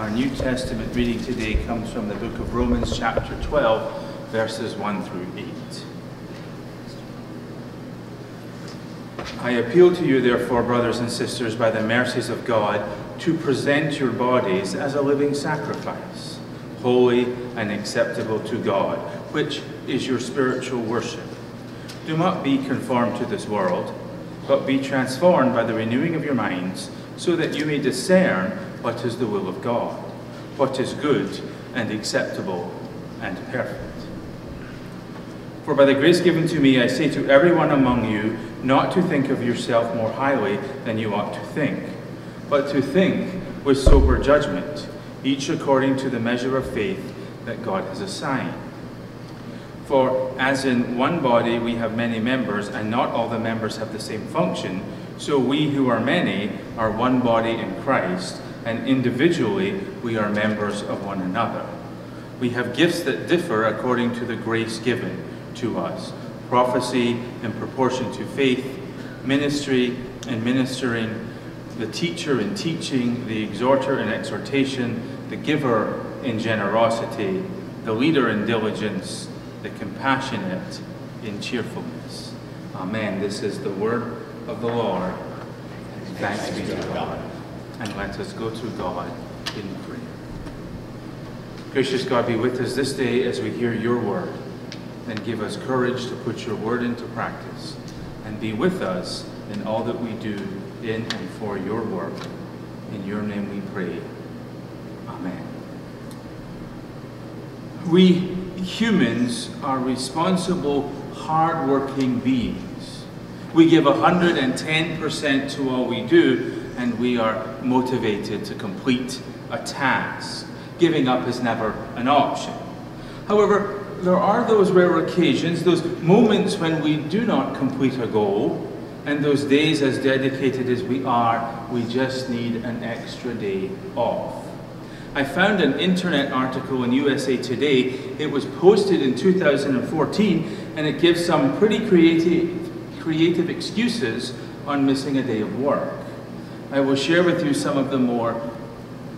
Our New Testament reading today comes from the book of Romans, chapter 12, verses 1 through 8. I appeal to you, therefore, brothers and sisters, by the mercies of God, to present your bodies as a living sacrifice, holy and acceptable to God, which is your spiritual worship. Do not be conformed to this world, but be transformed by the renewing of your minds, so that you may discern what is the will of God, what is good and acceptable and perfect. For by the grace given to me, I say to everyone among you, not to think of yourself more highly than you ought to think, but to think with sober judgment, each according to the measure of faith that God has assigned. For as in one body we have many members, and not all the members have the same function, so we who are many are one body in Christ, and individually we are members of one another. We have gifts that differ according to the grace given to us prophecy in proportion to faith, ministry and ministering, the teacher in teaching, the exhorter in exhortation, the giver in generosity, the leader in diligence, the compassionate in cheerfulness. Amen. This is the word of the Lord. Thanks be to God. And let us go to God in prayer. Gracious God, be with us this day as we hear your word and give us courage to put your word into practice and be with us in all that we do in and for your work. In your name we pray. Amen. We humans are responsible, hard-working beings. We give 110% to all we do, and we are motivated to complete a task. Giving up is never an option. However, there are those rare occasions, those moments when we do not complete a goal, and those days, as dedicated as we are, we just need an extra day off. I found an internet article in USA Today. It was posted in 2014, and it gives some pretty creative, creative excuses on missing a day of work. I will share with you some of the more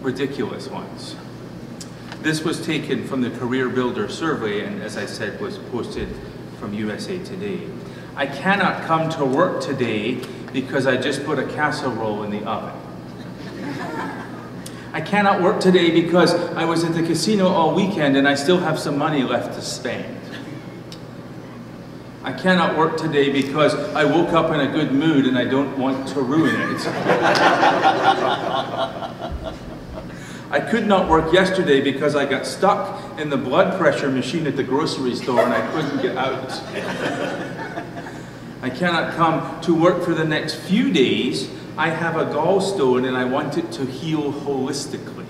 ridiculous ones. This was taken from the Career Builder survey and as I said was posted from USA Today. I cannot come to work today because I just put a casserole in the oven. I cannot work today because I was at the casino all weekend and I still have some money left to spend. I cannot work today because I woke up in a good mood and I don't want to ruin it. I could not work yesterday because I got stuck in the blood pressure machine at the grocery store and I couldn't get out. I cannot come to work for the next few days. I have a gallstone and I want it to heal holistically.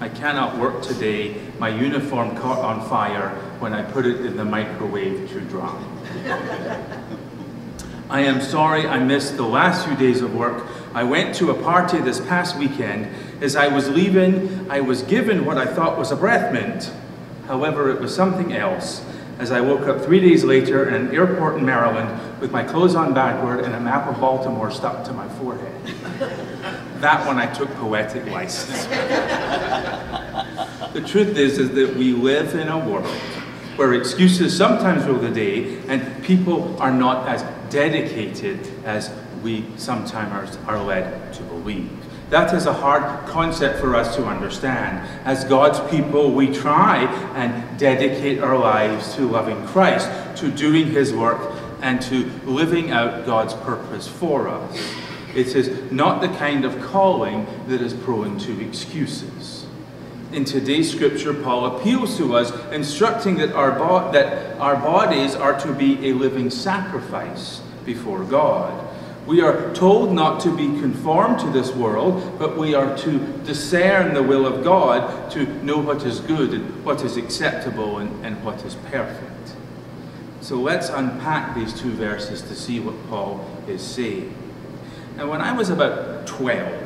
I cannot work today. My uniform caught on fire when I put it in the microwave to dry. I am sorry I missed the last few days of work I went to a party this past weekend. As I was leaving, I was given what I thought was a breath mint. However, it was something else. As I woke up three days later in an airport in Maryland with my clothes on backward and a map of Baltimore stuck to my forehead. that one I took poetic license. the truth is, is that we live in a world where excuses sometimes rule the day and people are not as dedicated as we sometimes are led to believe. That is a hard concept for us to understand. As God's people, we try and dedicate our lives to loving Christ, to doing His work, and to living out God's purpose for us. It is not the kind of calling that is prone to excuses. In today's scripture, Paul appeals to us, instructing that our, that our bodies are to be a living sacrifice before God. We are told not to be conformed to this world, but we are to discern the will of God, to know what is good and what is acceptable and, and what is perfect. So let's unpack these two verses to see what Paul is saying. Now, when I was about 12,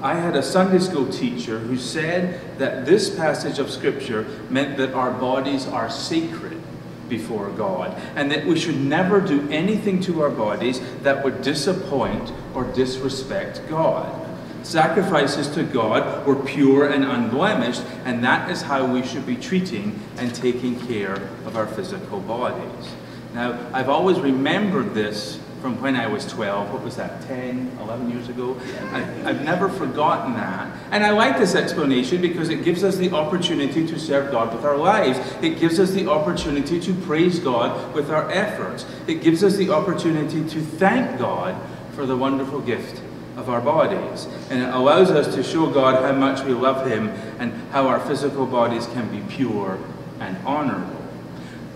I had a Sunday school teacher who said that this passage of Scripture meant that our bodies are sacred before God, and that we should never do anything to our bodies that would disappoint or disrespect God. Sacrifices to God were pure and unblemished, and that is how we should be treating and taking care of our physical bodies. Now, I've always remembered this from when I was 12. What was that, 10, 11 years ago? I, I've never forgotten that. And I like this explanation because it gives us the opportunity to serve God with our lives. It gives us the opportunity to praise God with our efforts. It gives us the opportunity to thank God for the wonderful gift of our bodies. And it allows us to show God how much we love Him and how our physical bodies can be pure and honorable.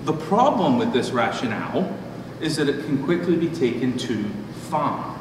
The problem with this rationale is that it can quickly be taken too far.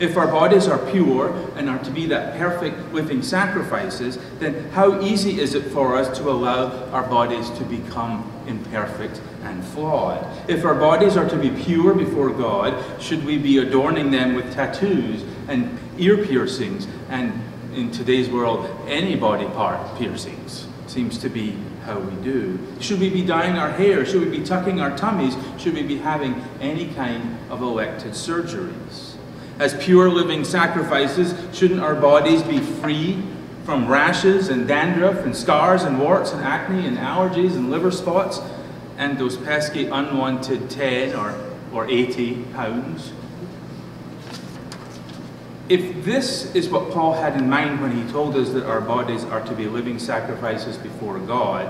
If our bodies are pure and are to be that perfect living sacrifices, then how easy is it for us to allow our bodies to become imperfect and flawed? If our bodies are to be pure before God, should we be adorning them with tattoos and ear piercings and, in today's world, any body part piercings? Seems to be how we do. Should we be dyeing our hair? Should we be tucking our tummies? Should we be having any kind of elected surgeries? As pure living sacrifices, shouldn't our bodies be free from rashes and dandruff and scars and warts and acne and allergies and liver spots and those pesky unwanted 10 or, or 80 pounds? If this is what Paul had in mind when he told us that our bodies are to be living sacrifices before God,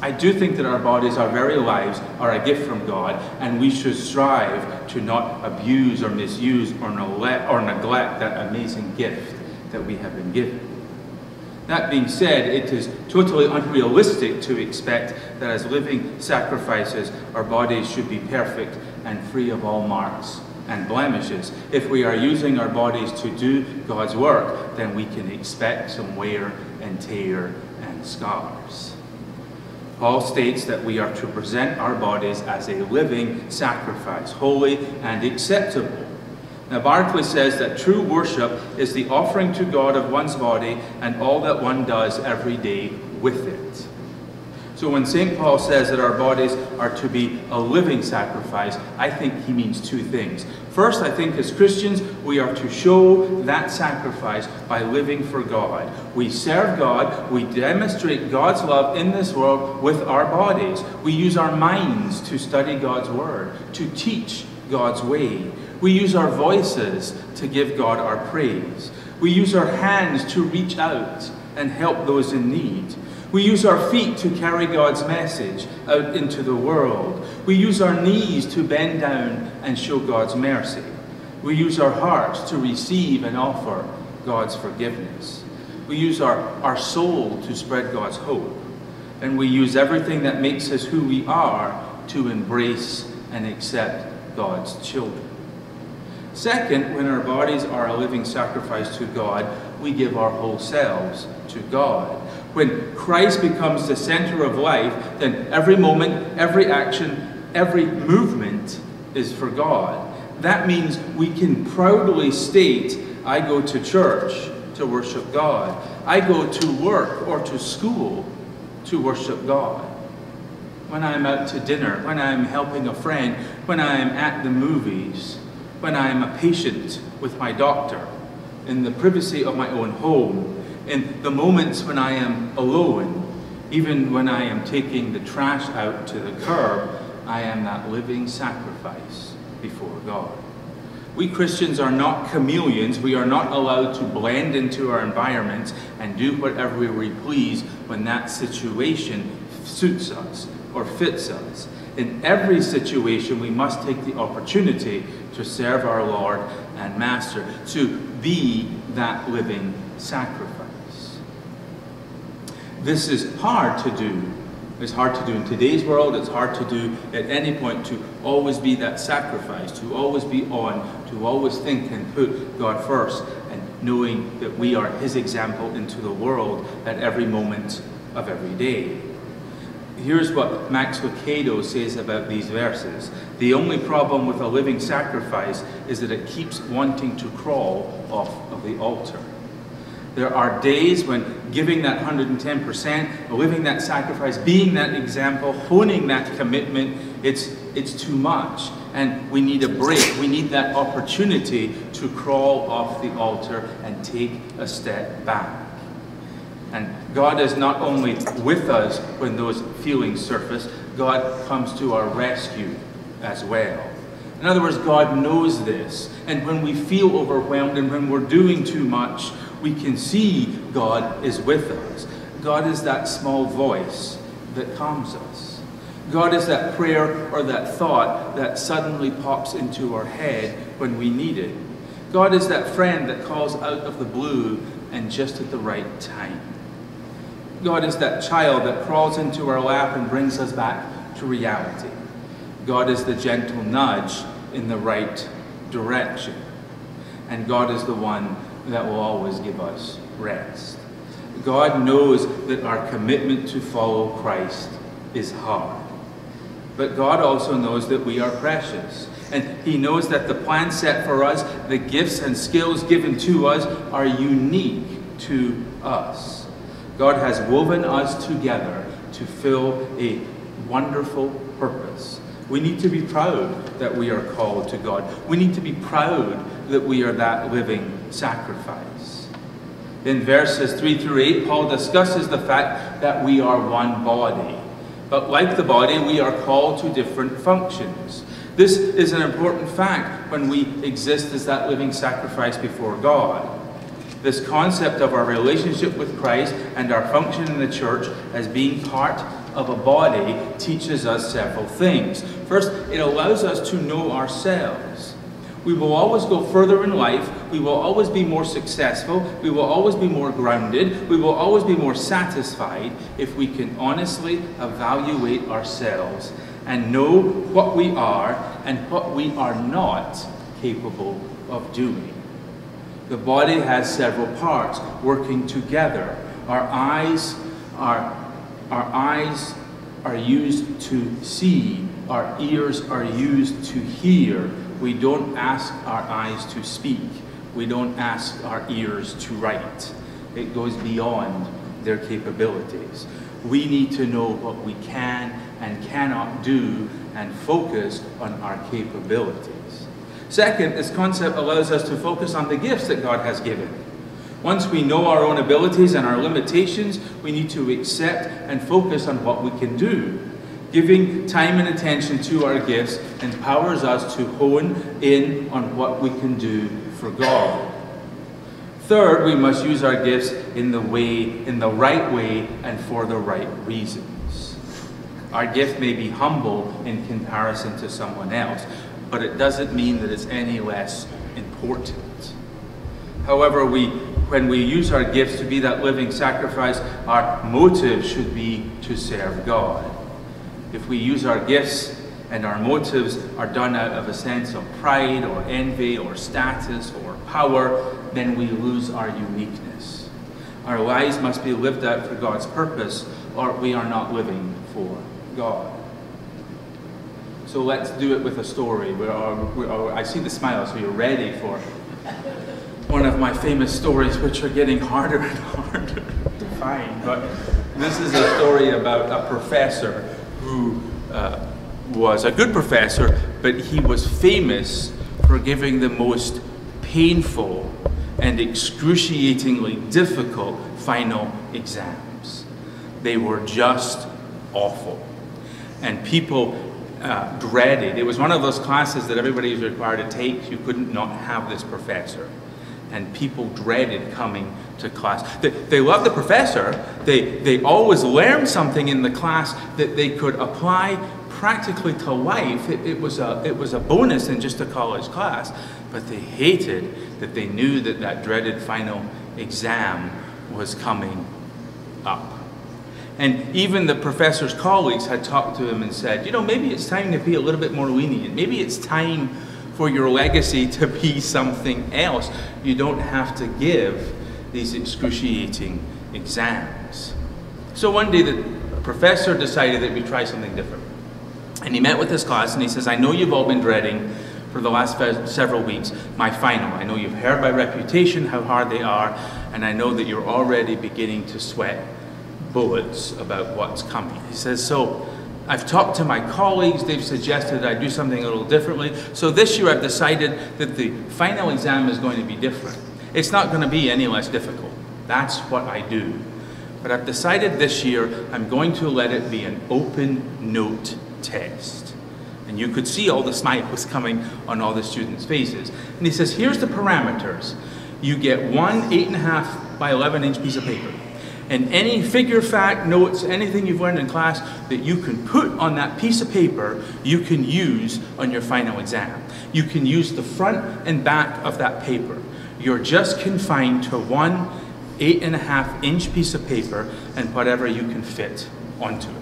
I do think that our bodies, our very lives, are a gift from God, and we should strive to not abuse or misuse or or neglect that amazing gift that we have been given. That being said, it is totally unrealistic to expect that as living sacrifices, our bodies should be perfect and free of all marks and blemishes. If we are using our bodies to do God's work, then we can expect some wear and tear and scars. Paul states that we are to present our bodies as a living sacrifice, holy and acceptable. Now, Barclay says that true worship is the offering to God of one's body and all that one does every day with it. So when St. Paul says that our bodies are to be a living sacrifice, I think he means two things. First, I think as Christians, we are to show that sacrifice by living for God. We serve God, we demonstrate God's love in this world with our bodies. We use our minds to study God's word, to teach God's way. We use our voices to give God our praise. We use our hands to reach out and help those in need. We use our feet to carry God's message out into the world. We use our knees to bend down and show God's mercy. We use our hearts to receive and offer God's forgiveness. We use our, our soul to spread God's hope. And we use everything that makes us who we are to embrace and accept God's children. Second, when our bodies are a living sacrifice to God, we give our whole selves to God. When Christ becomes the center of life, then every moment, every action, every movement is for God. That means we can proudly state, I go to church to worship God. I go to work or to school to worship God. When I'm out to dinner, when I'm helping a friend, when I'm at the movies, when I'm a patient with my doctor, in the privacy of my own home, in the moments when I am alone, even when I am taking the trash out to the curb, I am that living sacrifice before God. We Christians are not chameleons. We are not allowed to blend into our environments and do whatever we please when that situation suits us or fits us. In every situation, we must take the opportunity to serve our Lord and Master, to be that living sacrifice. This is hard to do. It's hard to do in today's world. It's hard to do at any point to always be that sacrifice, to always be on, to always think and put God first, and knowing that we are His example into the world at every moment of every day. Here's what Max Lucado says about these verses. The only problem with a living sacrifice is that it keeps wanting to crawl off of the altar. There are days when giving that 110%, living that sacrifice, being that example, honing that commitment, it's, it's too much. and we need a break. We need that opportunity to crawl off the altar and take a step back. And God is not only with us when those feelings surface, God comes to our rescue as well. In other words, God knows this. And when we feel overwhelmed and when we're doing too much, we can see God is with us. God is that small voice that calms us. God is that prayer or that thought that suddenly pops into our head when we need it. God is that friend that calls out of the blue and just at the right time. God is that child that crawls into our lap and brings us back to reality. God is the gentle nudge in the right direction. And God is the one that will always give us rest. God knows that our commitment to follow Christ is hard. But God also knows that we are precious. And He knows that the plan set for us, the gifts and skills given to us, are unique to us. God has woven us together to fill a wonderful purpose. We need to be proud that we are called to God. We need to be proud that we are that living sacrifice. In verses 3 through 8, Paul discusses the fact that we are one body. But like the body, we are called to different functions. This is an important fact when we exist as that living sacrifice before God. This concept of our relationship with Christ and our function in the church as being part of a body teaches us several things. First, it allows us to know ourselves. We will always go further in life. We will always be more successful. We will always be more grounded. We will always be more satisfied if we can honestly evaluate ourselves and know what we are and what we are not capable of doing. The body has several parts working together. Our eyes are, our eyes are used to see. Our ears are used to hear. We don't ask our eyes to speak. We don't ask our ears to write. It goes beyond their capabilities. We need to know what we can and cannot do and focus on our capabilities. Second, this concept allows us to focus on the gifts that God has given. Once we know our own abilities and our limitations, we need to accept and focus on what we can do. Giving time and attention to our gifts empowers us to hone in on what we can do for God. Third, we must use our gifts in the way, in the right way, and for the right reasons. Our gift may be humble in comparison to someone else, but it doesn't mean that it's any less important. However, we, when we use our gifts to be that living sacrifice, our motive should be to serve God. If we use our gifts and our motives are done out of a sense of pride or envy or status or power, then we lose our uniqueness. Our lives must be lived out for God's purpose, or we are not living for God. So let's do it with a story. We're, we're, I see the smile, so you're ready for one of my famous stories, which are getting harder and harder to find. But this is a story about a professor who uh, was a good professor, but he was famous for giving the most painful and excruciatingly difficult final exams. They were just awful. And people uh, dreaded. It was one of those classes that everybody was required to take. You couldn't not have this professor. And people dreaded coming to class. They, they loved the professor. They, they always learned something in the class that they could apply practically to life. It, it, was a, it was a bonus in just a college class. But they hated that they knew that that dreaded final exam was coming up. And even the professor's colleagues had talked to him and said, you know, maybe it's time to be a little bit more lenient. Maybe it's time for your legacy to be something else. You don't have to give these excruciating exams. So one day the professor decided that we try something different. And he met with his class and he says, I know you've all been dreading for the last several weeks my final. I know you've heard by reputation how hard they are, and I know that you're already beginning to sweat bullets about what's coming. He says, so I've talked to my colleagues, they've suggested I do something a little differently. So this year I've decided that the final exam is going to be different. It's not going to be any less difficult. That's what I do. But I've decided this year I'm going to let it be an open note test. And you could see all the smiles coming on all the students' faces. And he says, here's the parameters. You get one 8.5 by 11 inch piece of paper. And any figure, fact, notes, anything you've learned in class that you can put on that piece of paper, you can use on your final exam. You can use the front and back of that paper. You're just confined to one eight and a half inch piece of paper and whatever you can fit onto it.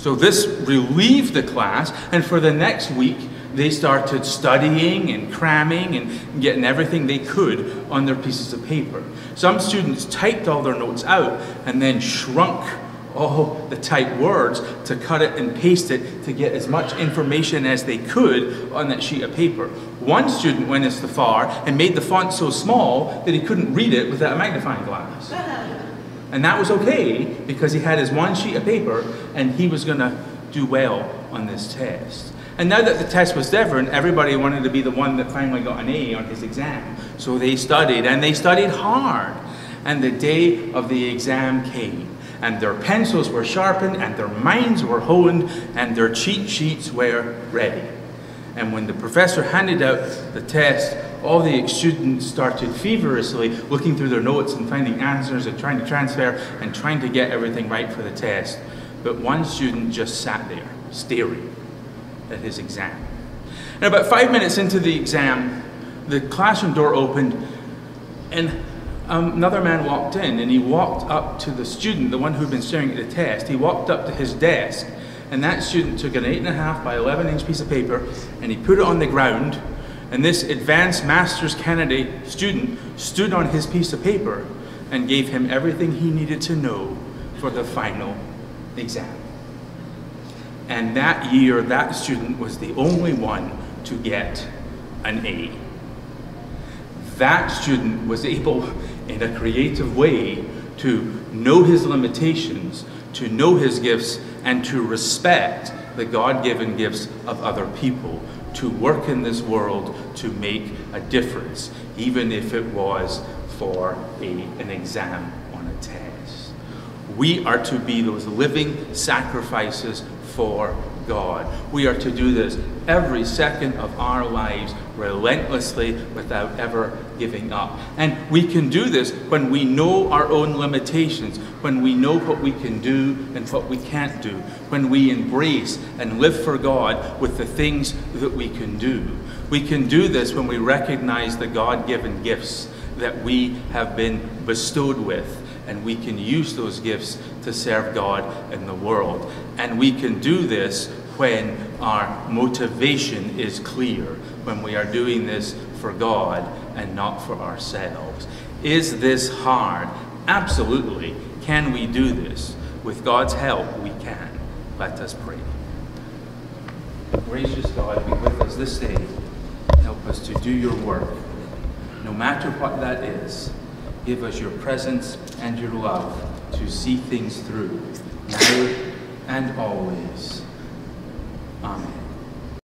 So this relieved the class, and for the next week, they started studying and cramming and getting everything they could on their pieces of paper. Some students typed all their notes out and then shrunk all the typed words to cut it and paste it to get as much information as they could on that sheet of paper. One student went as far and made the font so small that he couldn't read it without a magnifying glass. And that was okay because he had his one sheet of paper and he was going to do well on this test. And now that the test was different, everybody wanted to be the one that finally got an A on his exam. So they studied and they studied hard. And the day of the exam came and their pencils were sharpened and their minds were honed and their cheat sheets were ready. And when the professor handed out the test, all the students started feverishly looking through their notes and finding answers and trying to transfer and trying to get everything right for the test. But one student just sat there, staring at his exam. And about five minutes into the exam, the classroom door opened and another man walked in and he walked up to the student, the one who'd been staring at the test. He walked up to his desk and that student took an 8.5 by 11 inch piece of paper and he put it on the ground and this advanced master's candidate student stood on his piece of paper and gave him everything he needed to know for the final exam. And that year, that student was the only one to get an A. That student was able, in a creative way, to know his limitations, to know his gifts, and to respect the God given gifts of other people, to work in this world to make a difference, even if it was for a, an exam on a test. We are to be those living sacrifices for God. We are to do this every second of our lives relentlessly without ever giving up. And we can do this when we know our own limitations, when we know what we can do and what we can't do, when we embrace and live for God with the things that we can do. We can do this when we recognize the God given gifts that we have been bestowed with and we can use those gifts to serve God in the world. And we can do this when our motivation is clear, when we are doing this for God and not for ourselves. Is this hard? Absolutely. Can we do this? With God's help, we can. Let us pray. Gracious God, be with us this day. Help us to do your work, no matter what that is. Give us your presence and your love to see things through, now and always. Amen.